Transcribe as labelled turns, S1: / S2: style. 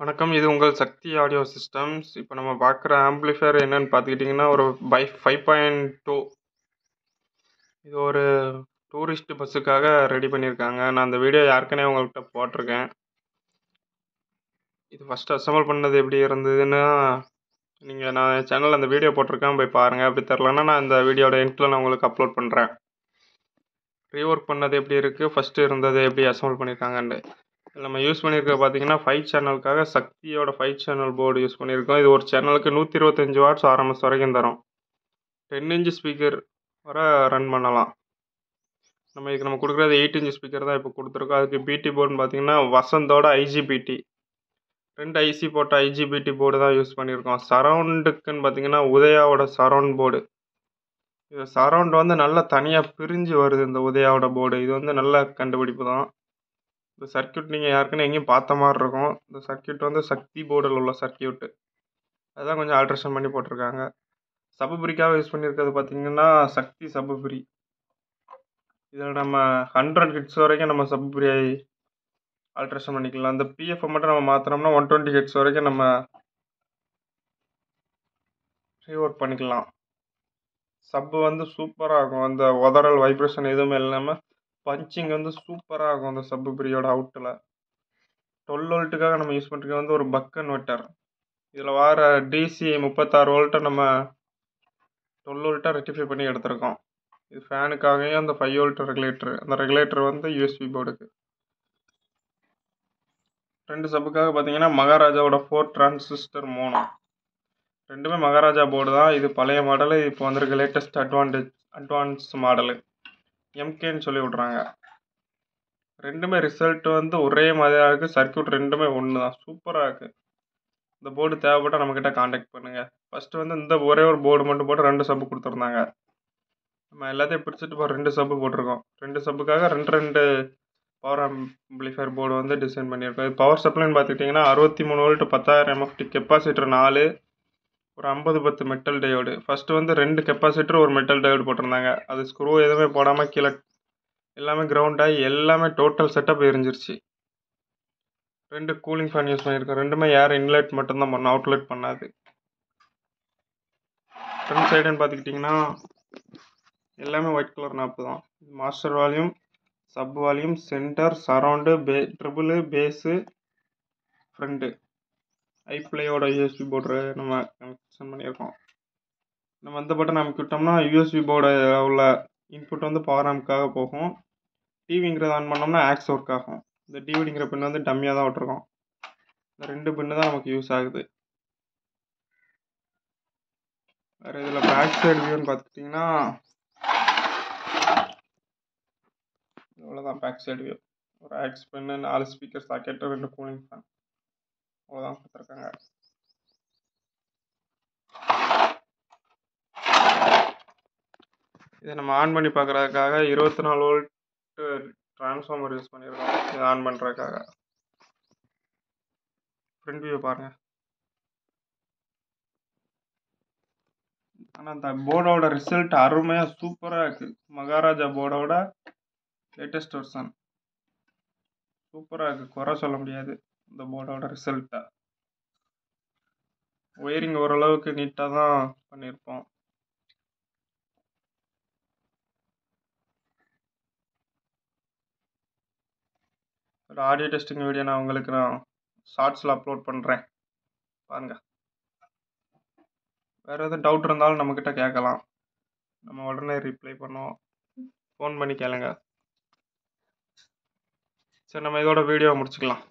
S1: வணக்கம் இது உங்கள் சக்தி ஆடியோ சிஸ்டம்ஸ். இப்போ நம்ம பார்க்குற ஆம்ப்ளிஃபையர் என்னன்னு பார்த்துக்கிட்டிங்கன்னா ஒரு பை ஃபைவ் பாயிண்ட் டூ இது ஒரு டூரிஸ்ட் பஸ்ஸுக்காக ரெடி பண்ணியிருக்காங்க. நான் அந்த வீடியோ ஏற்கனவே உங்கள்கிட்ட போட்டிருக்கேன். இது ஃபஸ்ட்டு அசம்பிள் பண்ணது எப்படி இருந்ததுன்னா நீங்கள் நான் சேனலில் அந்த வீடியோ போட்டிருக்கேன். போய் பாருங்கள் அப்படி தெரிலன்னா நான் இந்த வீடியோட எண்டில் நான் உங்களுக்கு அப்லோட் பண்ணுறேன் ரீஒர்க் பண்ணது எப்படி இருக்குது ஃபஸ்ட்டு இருந்தது எப்படி அசம்பிள் பண்ணியிருக்காங்கன்னு நம்ம யூஸ் பண்ணியிருக்க பார்த்தீங்கன்னா ஃபைவ் சேனலுக்காக சக்தியோட ஃபைவ் சேனல் போர்டு யூஸ் பண்ணியிருக்கோம் இது ஒரு சேனலுக்கு நூற்றி இருபத்தஞ்சி வாட்ஸ் ஆர்எம்எஸ் வரைக்கும் தரும். டென் இன்ச்சு ஸ்பீக்கர் வர ரன் பண்ணலாம். நம்ம இதுக்கு நம்ம கொடுக்குறது எயிட் இன்ச்சு ஸ்பீக்கர் தான் இப்போ கொடுத்துருக்கோம். அதுக்கு பிடி போர்டுன்னு பார்த்தீங்கன்னா வசந்தோட ஐஜிபிடி ரெண்டு ஐசி போட்ட ஐஜிபிடி போர்டு தான் யூஸ் பண்ணியிருக்கோம் சரவுண்டுக்குன்னு பார்த்தீங்கன்னா உதயாவோட சரவுண்ட் போர்டு இது சரவுண்ட் வந்து நல்லா தனியாக பிரிஞ்சு வருது இந்த உதயாவோட போர்டு இது வந்து நல்ல கண்டுபிடிப்பு தான். இந்த சர்க்கியூட் நீங்கள் யாருக்குன்னு எங்கேயும் பார்த்த மாதிரி இருக்கும். இந்த சர்க்கியூட் வந்து சக்தி போர்டில் உள்ள சர்க்கியூட்டு அதுதான் கொஞ்சம் ஆல்ட்ரேஷன் பண்ணி போட்டிருக்காங்க. சபுபிரிக்காக யூஸ் பண்ணியிருக்கிறது பார்த்தீங்கன்னா சக்தி சபுபிரி இதில் நம்ம ஹண்ட்ரட் ஹிட்ஸ் வரைக்கும் நம்ம சபுபிரி ஆல்ட்ரேஷன் பண்ணிக்கலாம். அந்த பிஎஃப் மட்டும் நம்ம மாற்றினோம்னா ஒன் டுவெண்ட்டி ஹெட்ஸ் வரைக்கும் நம்ம ரீஒர்க் பண்ணிக்கலாம். சப்பு வந்து சூப்பராக இருக்கும். அந்த உதறல் வைப்ரேஷன் எதுவுமே இல்லாமல் பஞ்சிங் வந்து சூப்பராக இருக்கும் அந்த சப்பு பிரியோட அவுட்டில் டுவெல் வோல்ட்டுக்காக நம்ம யூஸ் பண்ணுறது வந்து ஒரு பக் கன்வெர்ட்டர் இதில் வர டிசி முப்பத்தாறு வோல்ட்டை நம்ம டுவெல் வோல்ட்டாக ரெக்டிஃபை பண்ணி எடுத்திருக்கோம். இது ஃபேனுக்காகவே அந்த ஃபைவ் வோல்ட் ரெகுலேட்டர் அந்த ரெகுலேட்டர் வந்து யூஎஸ்பி போர்டுக்கு ரெண்டு சப்புக்காக பார்த்தீங்கன்னா மகாராஜாவோட ஃபோர் டிரான்சிஸ்டர் மோனோ ரெண்டுமே மகாராஜா போர்டு தான். இது பழைய மாடலு இப்போ வந்திருக்க லேட்டஸ்ட் அட்வான்டேஜ் அட்வான்ஸ் மாடலு எம்கேன்னு சொல்லி விட்றாங்க. ரெண்டுமே ரிசல்ட் வந்து ஒரே மாதிரியாக இருக்குது சர்க்கியூட் ரெண்டுமே ஒன்று தான் சூப்பராக இருக்குது இந்த போர்டு தேவைப்பட்டால் நம்மக்கிட்ட காண்டாக்ட் பண்ணுங்கள் ஃபஸ்ட்டு வந்து இந்த ஒரே ஒரு போர்டு மட்டும் போட்டு ரெண்டு சப்பு கொடுத்துருந்தாங்க. நம்ம எல்லாத்தையும் பிரிச்சுட்டு இப்போ ரெண்டு சப்பு போட்டிருக்கோம். ரெண்டு சப்புக்காக ரெண்டு ரெண்டு பவர் ஆம்பிளிஃபயர் போர்டு வந்து டிசைன் பண்ணியிருக்கோம். இது பவர் சப்ளைன்னு பார்த்துக்கிட்டிங்கன்னா அறுபத்தி மூணு வோல்ட்டு பத்தாயிரம் எம்எஃப்டி கெப்பாசிட்டர் நாலு ஒரு ஐம்பது பத்து மெட்டல் டயோடு ஃபஸ்ட்டு வந்து ரெண்டு கெப்பாசிட்டர் ஒரு மெட்டல் டயோடு போட்டிருந்தாங்க. அது ஸ்க்ரூ எதுவுமே போடாமல் கீழே எல்லாமே கிரவுண்டாகி எல்லாமே டோட்டல் செட்டப் எரிஞ்சிருச்சு. ரெண்டு கூலிங் ஃபேன் யூஸ் பண்ணியிருக்கோம். ரெண்டுமே ஏர் இன்லெட் மட்டும்தான் பண்ண அவுட்லெட் பண்ணாது. ஃப்ரண்ட் சைடுன்னு பார்த்துக்கிட்டிங்கன்னா எல்லாமே ஒயிட் கலர் நாப்பு தான். Master volume sub volume centre surround பே ட்ரிபிளு பேஸு ஃப்ரண்ட்டு ஐப்ளேயோட யூஎஸ்பி போர்டு நம்ம கனெக்ஷன் பண்ணியிருக்கோம். நம்ம அந்த பட்டன் நமக்கு விட்டோம்னா யூஎஸ்பி போர்டு உள்ள இன்புட் வந்து பவர் ஆம்க்காக போகும். டிவிங்கிறத ஆன் பண்ணோம்னா ஆக்ஸ் ஒர்க் ஆகும். இந்த டிவிடிங்கிற பின் வந்து டம்மியாக தான் விட்ருக்கோம் இந்த ரெண்டு பின்னு தான் நமக்கு யூஸ் ஆகுது. வேறு இதில் பேக் சைடு வியூன்னு பார்த்துக்கிட்டிங்கன்னா இவ்வளோதான் பேக் சைடு வியூ ஒரு ஆக்ஸ் பின்னு நாலு ஸ்பீக்கர் சாக்கெட்டு ரெண்டு கூலிங் ஃபேன் அவ்வளோதான் கொடுத்துருக்காங்க. இதை நம்ம ஆன் பண்ணி பார்க்குறதுக்காக இருபத்தி நாலு வோல்ட்டு ட்ரான்ஸ்ஃபார்மர் யூஸ் பண்ணியிருக்கோம். இதை ஆன் பண்ணுறதுக்காக ஃப்ரண்ட் வியூ பாருங்கள் ஆனால் அந்த போர்டோட ரிசல்ட் அருமையாக சூப்பராக இருக்குது மகாராஜா போர்டோட லேட்டஸ்ட் வெர்ஷன் சூப்பராக இருக்குது குறை சொல்ல முடியாது. இந்த போர்டோட ரிசல்ட்டை ஒயரிங் ஓரளவுக்கு நீட்டாக தான் பண்ணியிருப்போம் ஒரு ஆடியோ டெஸ்டிங் வீடியோ நான் உங்களுக்கு நான் ஷார்ட்ஸில் அப்லோட் பண்ணுறேன் பாருங்கள் வேறு எதுவும் டவுட் இருந்தாலும் நம்மக்கிட்ட கேட்கலாம். நம்ம உடனே ரிப்ளை பண்ணுவோம். ஃபோன் பண்ணி கேளுங்க. சரி நம்ம இதோட வீடியோ முடிச்சுக்கலாம்.